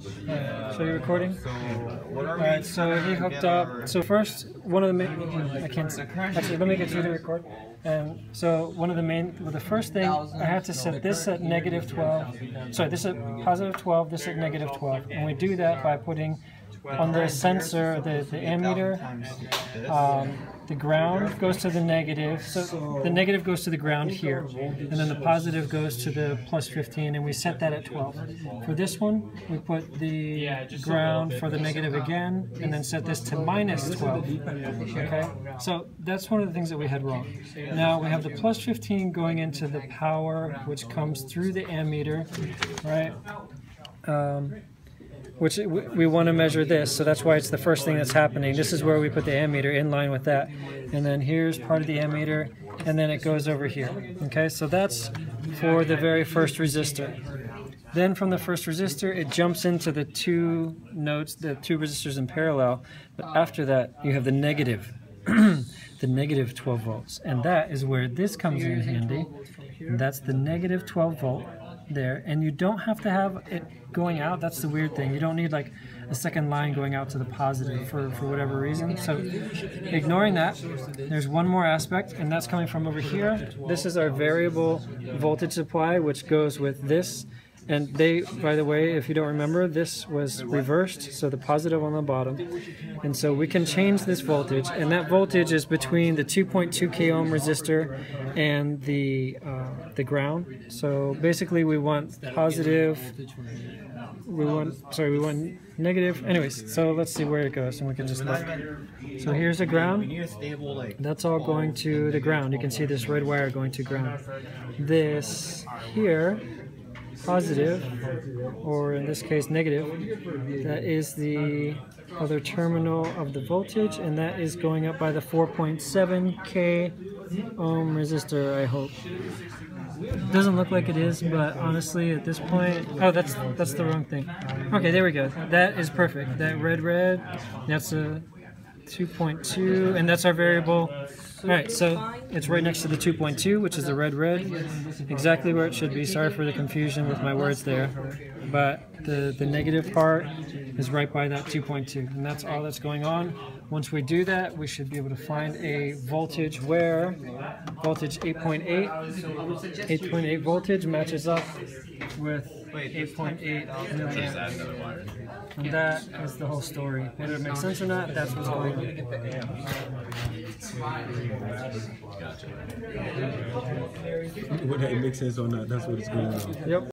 So you're recording? So what are All we right, so he hooked up. So first, one of the main. I can't. see- Actually, let me get you to record. And so one of the main. Well, the first thing I had to set this at negative 12. Sorry, this at positive 12. This at negative 12. And we do that by putting on the sensor, the the ammeter. Um, the ground goes to the negative, so the negative goes to the ground here, and then the positive goes to the plus 15, and we set that at 12. For this one, we put the ground for the negative again, and then set this to minus 12. Okay, so that's one of the things that we had wrong. Now we have the plus 15 going into the power, which comes through the ammeter, right? Um, which we, want to measure this, so that's why it's the first thing that's happening. This is where we put the ammeter in line with that. And then here's part of the ammeter, and then it goes over here. Okay, so that's for the very first resistor. Then from the first resistor, it jumps into the two nodes, the two resistors in parallel. But after that, you have the negative, the negative 12 volts. And that is where this comes in handy. And that's the negative 12 volt there. And you don't have to have it going out. That's the weird thing. You don't need like a second line going out to the positive for, for whatever reason. So ignoring that, there's one more aspect, and that's coming from over here. This is our variable voltage supply, which goes with this. And they, by the way, if you don't remember, this was reversed, so the positive on the bottom. And so we can change this voltage, and that voltage is between the 2.2 k ohm resistor and the uh, the ground. So basically, we want positive. We want sorry, we want negative. Anyways, so let's see where it goes, and we can just look. So here's the ground. That's all going to the ground. You can see this red wire going to ground. This here, positive, or in this case negative, that is the other terminal of the voltage, and that is going up by the 4.7k ohm resistor, I hope. Doesn't look like it is, but honestly, at this point, oh, that's that's the wrong thing. Okay, there we go. That is perfect. That red red, that's a 2.2, and that's our variable. All right, so it's right next to the 2.2, which is the red red, exactly where it should be. Sorry for the confusion with my words there, but the the negative part is right by that 2.2, and that's all that's going on. Once we do that, we should be able to find a voltage where voltage 8.8, 8.8 voltage matches up with 8.8 milliamp. And that is the whole story. Whether it makes sense or not, that's what's going on. Whether it makes sense or not, that's what it's going on. Yep.